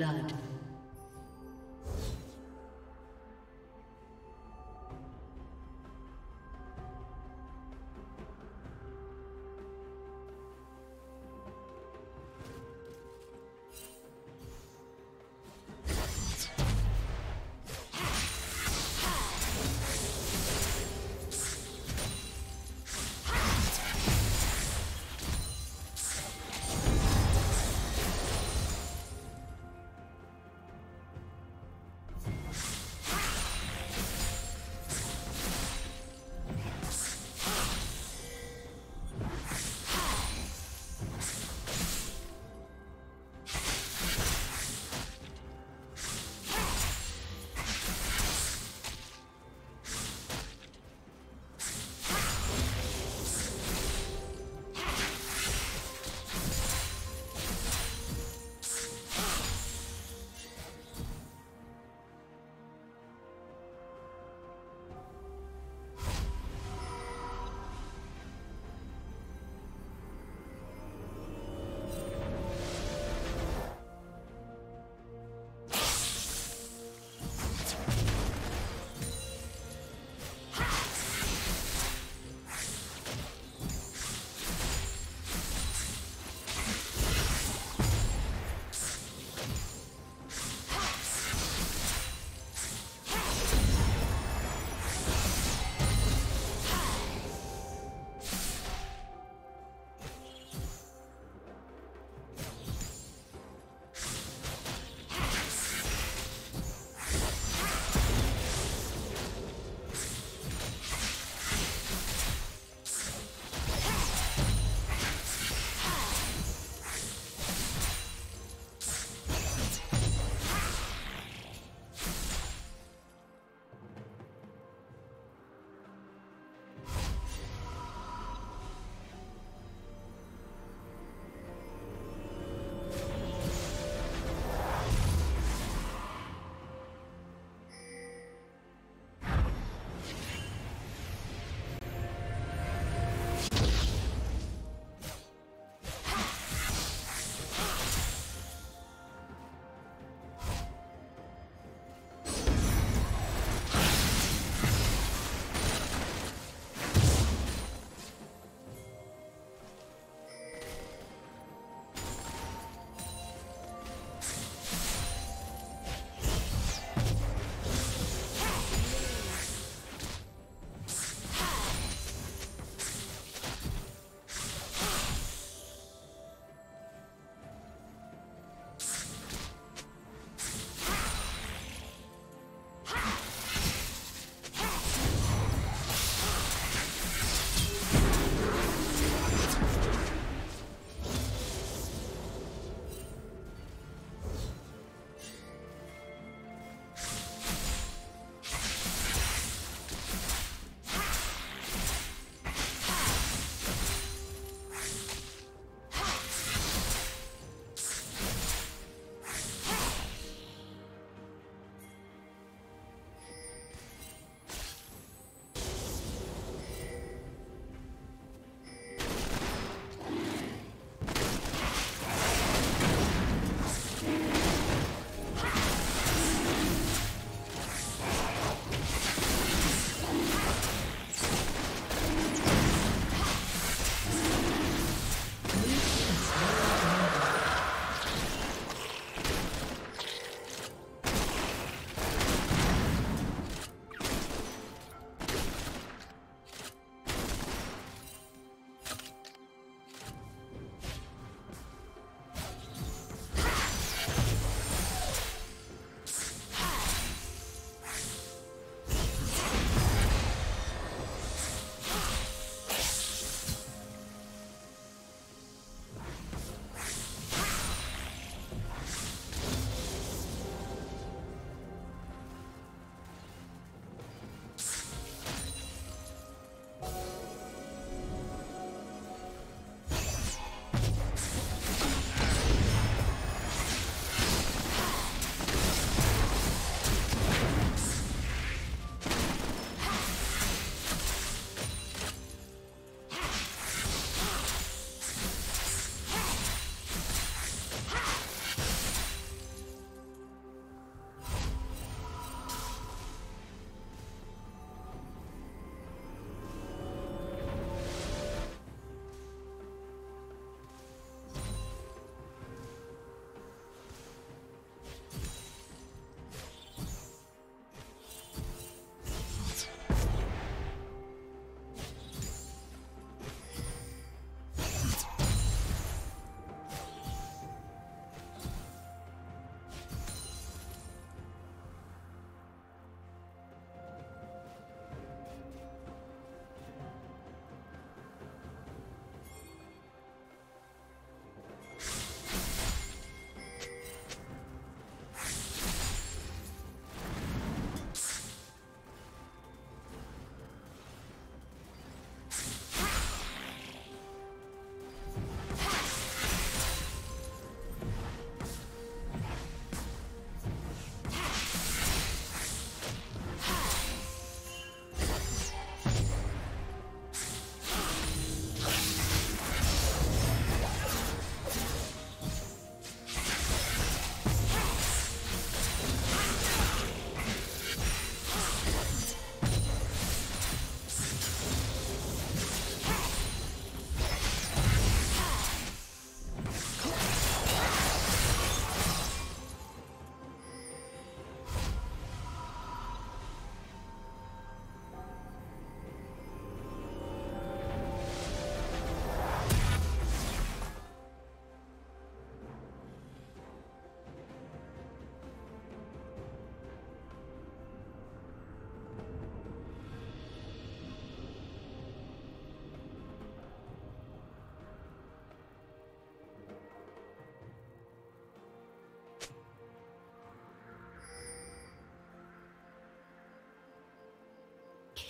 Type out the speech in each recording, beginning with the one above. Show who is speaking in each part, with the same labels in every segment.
Speaker 1: Blood.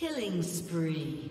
Speaker 1: Killing spree.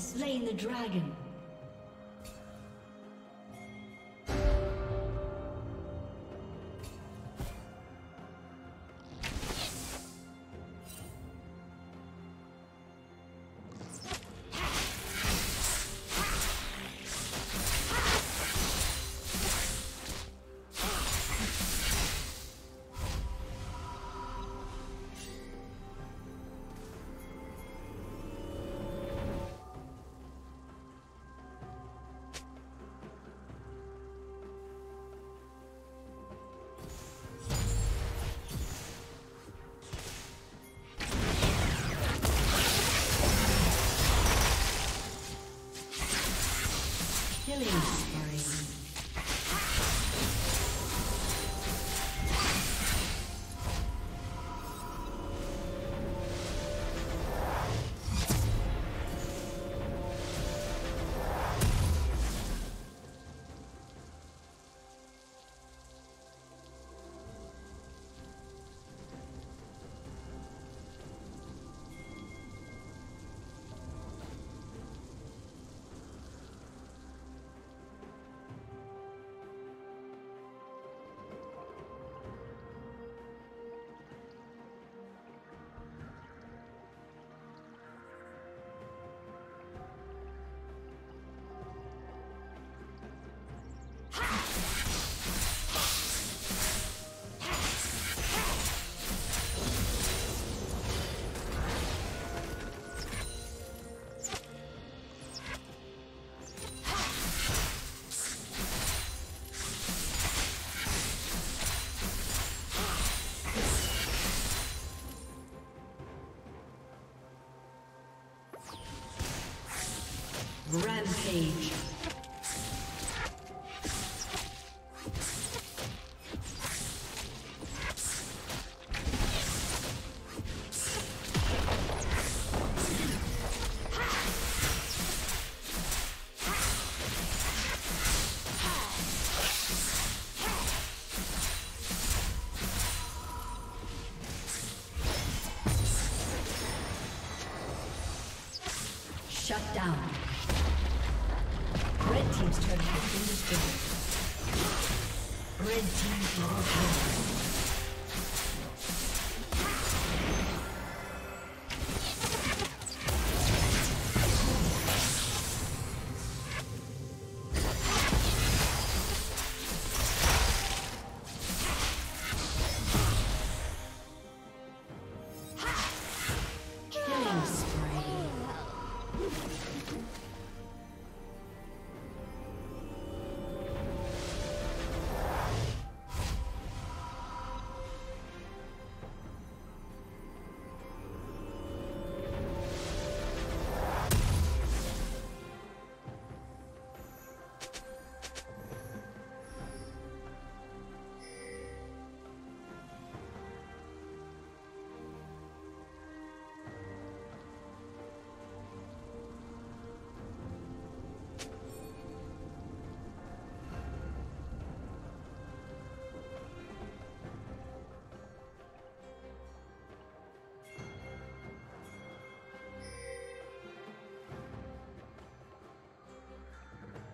Speaker 1: Slain the dragon. Rampage.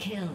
Speaker 1: Kill.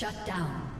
Speaker 1: Shut down.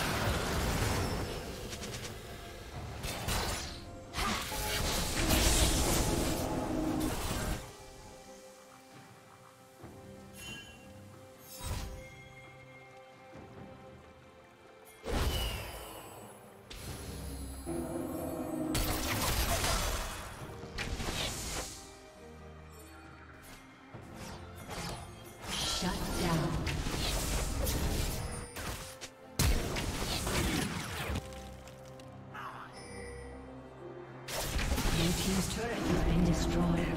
Speaker 1: Destroyed.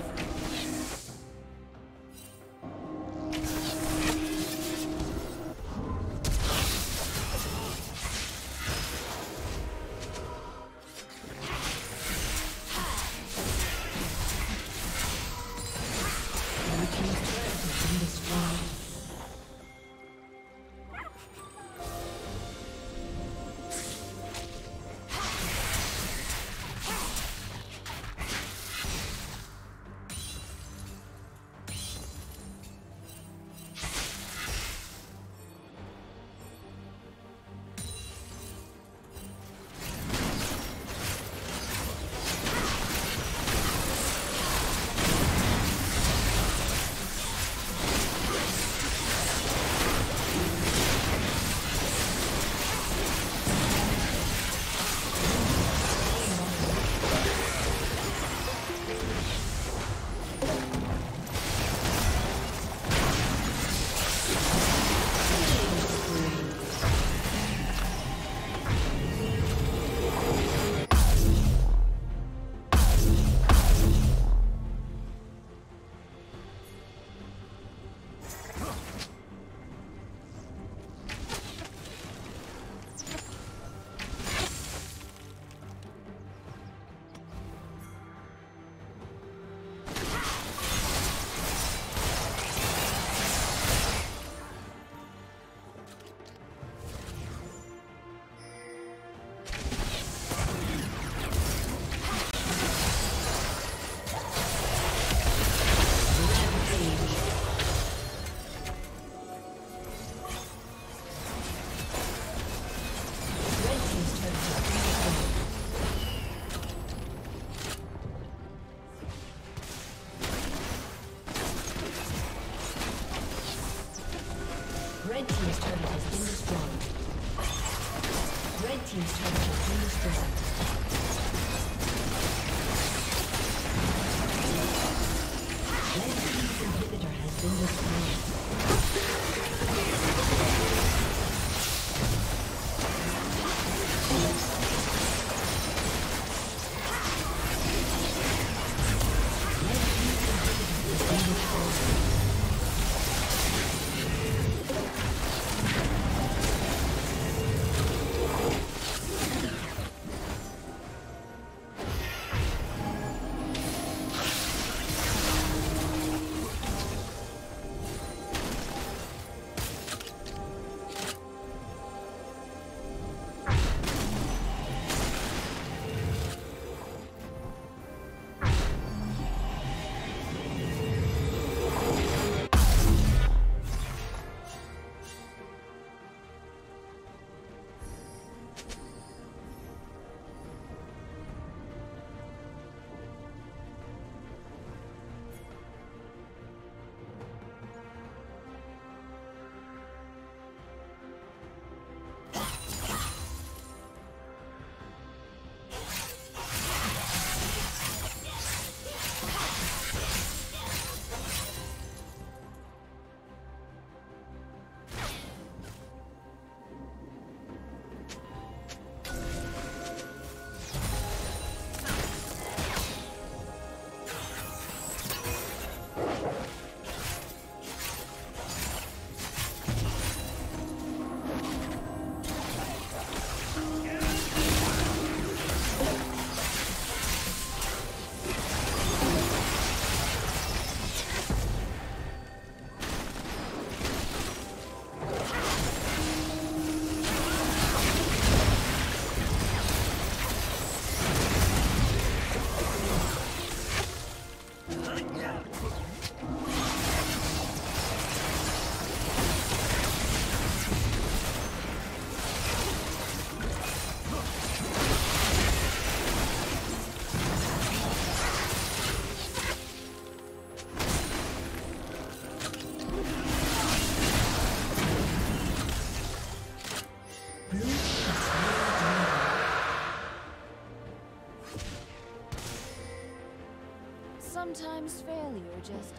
Speaker 2: Sometimes failure just